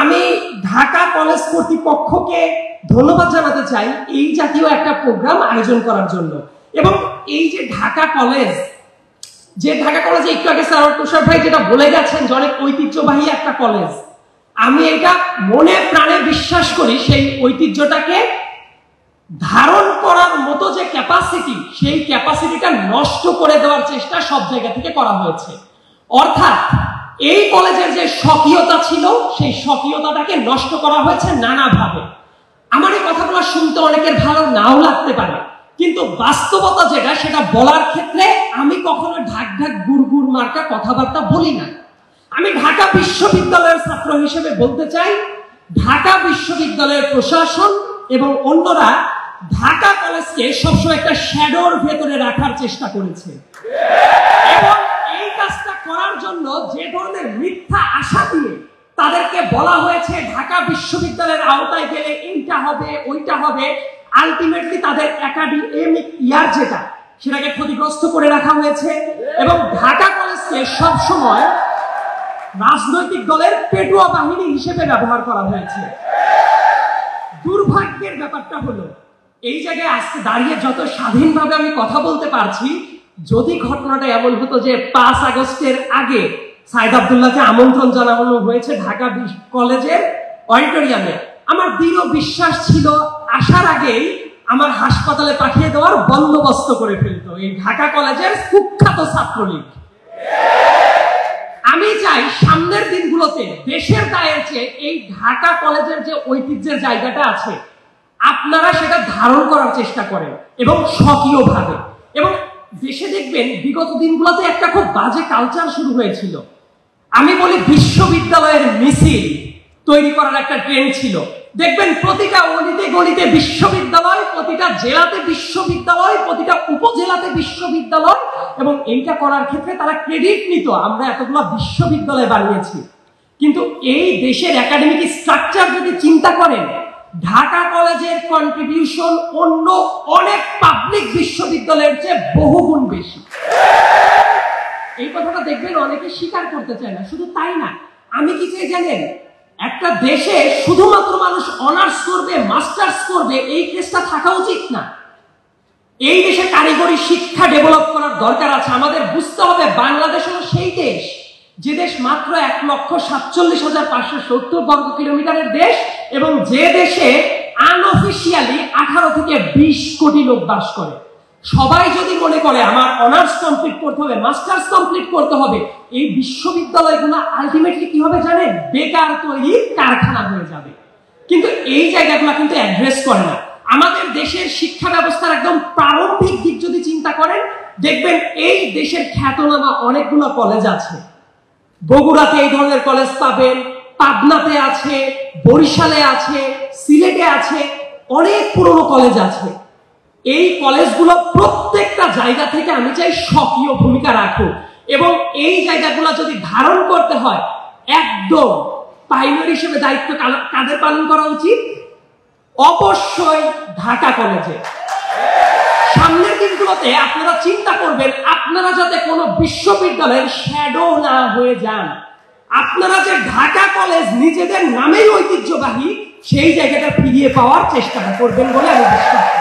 আমি ঢাকা কলেজ কর্তৃপক্ষকে ধন্যবাদ জানাতে চাই এই জাতীয় একটা প্রোগ্রাম আয়োজন করার জন্য। এবং এই যে ঢাকা কলেজ, যে ঢাকা কলেজে একটু আগে স্যার তুষার ভাই যেটা বলে গেছেন যে অনেক ঐতিহ্যবাহী একটা কলেজ, আমি এটা মনে প্রাণে বিশ্বাস করি সেই ঐতিহ্যটাকে ধারণ করার মতো যে ক্যাপাসিটি সেই ক্যাপাসিটিটা নষ্ট করে দেওয়ার চেষ্টা সব জায়গা থেকে করা হয়েছে। অর্থাৎ এই কলেজের যে স্বকীয়তা ছিল, সেই স্বকীয়তাটাকে নষ্ট করা হয়েছে নানাভাবে। আমার এই কথাগুলো শুনতে অনেকের ভালো নাও লাগতে পারে। কিন্তু বাস্তবতা যেটা, সেটা বলার ক্ষেত্রে আমি কখনো ঢাক ঢাক গুড় মার্কা কথাবার্তা বলি না। আমি ঢাকা বিশ্ববিদ্যালয়ের ছাত্র হিসেবে বলতে চাই, ঢাকা বিশ্ববিদ্যালয়ের প্রশাসন এবং অন্যরা ঢাকা কলেজকে সবসময় একটা শ্যাডোর ভেতরে রাখার চেষ্টা করেছে। এবং এই কাজটা জন্য যে ধরনের মিথ্যা আশা দিয়ে তাদেরকে বলা হয়েছে, ঢাকা বিশ্ববিদ্যালয়ের আওতায় গেলে এইটা হবে, ওইটা হবে আলটিমেটলি তাদের একাডেমিক ইয়ার যেটা, সেটাকে ক্ষতিগ্রস্ত করে রাখা হয়েছে এবং ঢাকা কলেজকে সব সময় রাজনৈতিক দলের পেটুয়া বাহিনী হিসেবে ব্যবহার করা হয়েছে। দুর্ভাগ্যের ব্যাপারটা হলো, এই জায়গায় আজকে দাঁড়িয়ে যত স্বাধীনভাবে আমি কথা বলতে পারছি যদি ঘটনাটা এমন হতো যে পাঁচ আগস্টের আগে সাইদ আবদুল্লাহকে আমন্ত্রণ জানানো হয়েছে ঢাকা কলেজের অডিটোরিয়ামে, আমার দৃঢ় বিশ্বাস ছিল আসার আগেই আমার হাসপাতালে পাঠিয়ে দেওয়ার বন্দোবস্ত করে ফেলতো এই ঢাকা কলেজের কুখ্যাত ছাত্রলীগ। আমি চাই সামনের দিনগুলোতে দেশের দায়ের চেয়ে এই ঢাকা কলেজের যে ঐতিহ্যের জায়গাটা আছে, আপনারা সেটা ধারণ করার চেষ্টা করেন এবং স্বকীয়ভাবে। এবং দেশে দেখবেন বিগত দিনগুলোতে একটা খুব বাজে কালচার শুরু হয়েছিল। আমি বলি বিশ্ববিদ্যালয়ের মিছিল তৈরি করার একটা ট্রেন্ড ছিল। দেখবেন প্রতিটা অলিতে গলিতে বিশ্ববিদ্যালয়, প্রতিটা জেলাতে বিশ্ববিদ্যালয়, প্রতিটা উপজেলাতে বিশ্ববিদ্যালয় এবং এইটা করার ক্ষেত্রে তারা ক্রেডিট নিত, আমরা এতগুলো বিশ্ববিদ্যালয় বানিয়েছি। কিন্তু এই দেশের একাডেমিক স্ট্রাকচার যদি চিন্তা করেন ঢাকা কলেজের কন্ট্রিবিউশন অন্য অনেক পাবলিক বিশ্ববিদ্যালয়ের চেয়ে বহুগুণ বেশি। এই কথাটা দেখবেন অনেকে স্বীকার করতে চায় না, শুধু তাই না। আমি কি চাই জানেন? একটা দেশে শুধুমাত্র মানুষ অনার্স করবে মাস্টার্স করবে, এই কেসটা থাকা উচিত না। এই দেশে কারিগরি শিক্ষা ডেভেলপ করার দরকার আছে। আমাদের বুঝতে হবে বাংলাদেশ হলো সেই দেশ, যে দেশ মাত্র এক লক্ষ সাতচল্লিশ হাজার পাঁচশো সত্তর বর্গ কিলোমিটারের দেশ এবং যে দেশে আনঅফিসিয়ালি আঠারো থেকে বিশ কোটি লোক বাস করে, সবাই যদি মনে করে আমার অনার্স কমপ্লিট করতে হবে মাস্টার্স কমপ্লিট করতে হবে, এই বিশ্ববিদ্যালয়গুলো আলটিমেটলি কি হবে জানেন বেকার তৈরি কারখানা হয়ে যাবে। কিন্তু এই জায়গাগুলো কিন্তু অ্যাড্রেস করে না। আমাদের দেশের শিক্ষা ব্যবস্থার একদম প্রারম্ভিক দিক যদি চিন্তা করেন, দেখবেন এই দেশের খ্যাতনামা অনেকগুলো কলেজ আছে। বগুড়াতে এই ধরনের কলেজ পাবেন পাবনাতে আছে, বরিশালে আছে, সিলেটে আছে, অনেক পুরনো কলেজ আছে। এই কলেজগুলো প্রত্যেকটা জায়গা থেকে আমি চাই সক্রিয় ভূমিকা রাখুক। এবং এই জায়গাগুলো যদি ধারণ করতে হয়, একদম পাইনারি হিসেবে দায়িত্ব কাদের পালন করা উচিত? অবশ্যই ঢাকা কলেজে সামনের দিনগুলোতে আপনারা চিন্তা করবেন, আপনারা যাতে কোনো বিশ্ববিদ্যালয়ের শ্যাডো না হয়ে যান। আপনারা যে ঢাকা কলেজ নিজেদের নামেই ঐতিহ্যবাহী, সেই জায়গাটা ফিরিয়ে পাওয়ার চেষ্টা করবেন বলে আমি বিশ্বাস